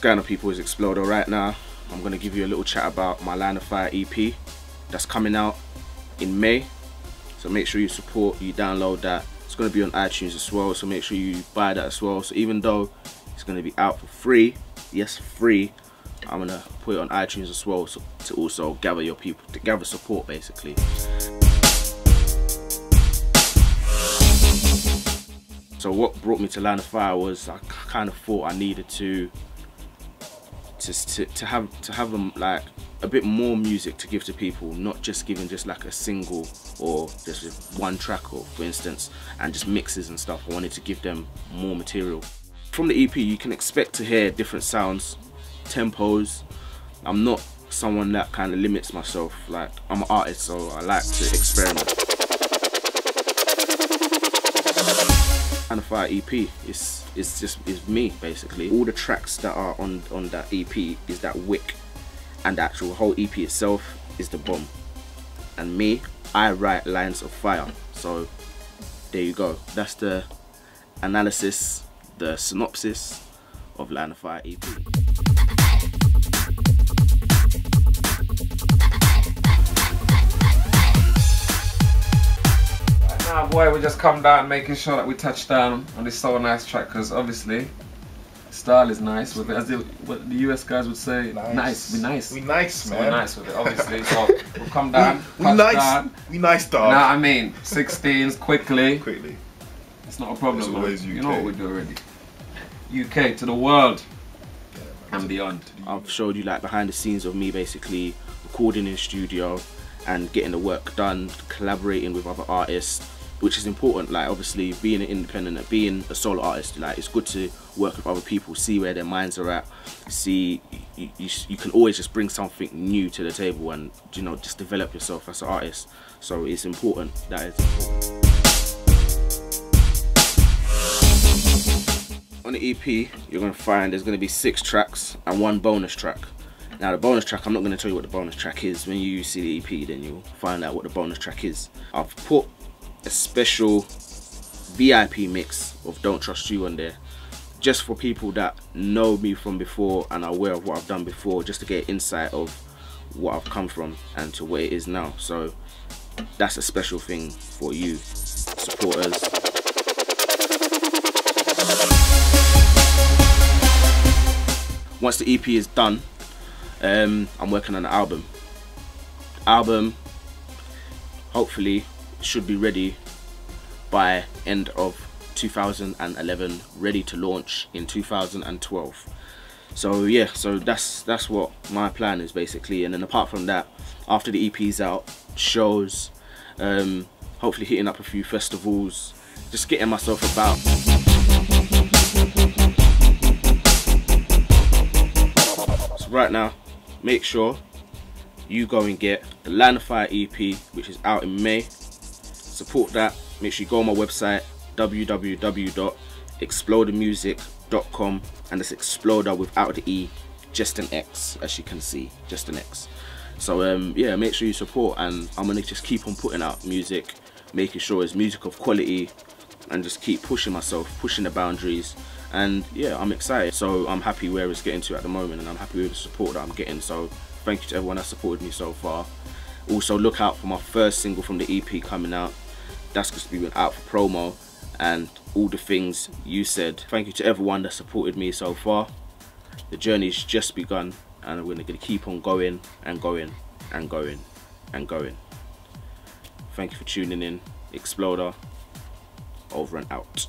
What's going on people, it's Xploder right now. I'm going to give you a little chat about my Line of Fire EP that's coming out in May. So make sure you support, you download that. It's going to be on iTunes as well, so make sure you buy that as well. So even though it's going to be out for free, yes free, I'm going to put it on iTunes as well so, to also gather your people, to gather support basically. So what brought me to Line of Fire was I kind of thought I needed to to, to, to have to have them like a bit more music to give to people, not just giving just like a single or just one track or for instance, and just mixes and stuff. I wanted to give them more material. From the EP, you can expect to hear different sounds, tempos. I'm not someone that kind of limits myself. Like I'm an artist, so I like to experiment. Line of Fire EP is is just is me basically. All the tracks that are on on that EP is that wick, and the actual whole EP itself is the bomb. And me, I write lines of fire. So there you go. That's the analysis, the synopsis of Line of Fire EP. Nah, boy, we just come down making sure that we touch down on this so nice track because obviously style is nice with it. As the, what the US guys would say, nice. nice. We nice. We nice, so man. We're nice with it, obviously. so we'll come down. We, we nice. Down. We nice, dog. Nah, I mean, 16s quickly. Quickly. It's not a problem. It's always man. UK. You know what we do already. UK to the world and beyond. I've showed you like behind the scenes of me basically recording in studio and getting the work done, collaborating with other artists, which is important. Like obviously being an independent, being a solo artist, like it's good to work with other people, see where their minds are at, see you, you, you can always just bring something new to the table and you know just develop yourself as an artist. So it's important. That is important. On the EP, you're gonna find there's gonna be six tracks and one bonus track. Now the bonus track, I'm not going to tell you what the bonus track is. When you see the EP, then you'll find out what the bonus track is. I've put a special VIP mix of Don't Trust You on there. Just for people that know me from before and are aware of what I've done before, just to get insight of what I've come from and to where it is now. So that's a special thing for you, supporters. Once the EP is done, um, I'm working on an album. Album, hopefully, should be ready by end of 2011, ready to launch in 2012. So yeah, so that's that's what my plan is basically. And then apart from that, after the EP's out, shows, um, hopefully hitting up a few festivals, just getting myself about. So right now make sure you go and get the Line of Fire EP which is out in May support that make sure you go on my website www.xplodermusic.com and it's Xploder without the E just an X as you can see just an X. So um, yeah make sure you support and I'm gonna just keep on putting out music making sure it's music of quality and just keep pushing myself pushing the boundaries. And yeah i'm excited. So i'm happy where it's getting to at the moment and i'm happy with the support that i'm getting. So thank you to everyone that supported me so far. Also look out for my first single from the ep coming out that's going to be out for promo and all the things you said. Thank you to everyone that supported me so far. The journey's just begun and we're to keep on going and going and going and going. Thank you for tuning in Xploder. Over and out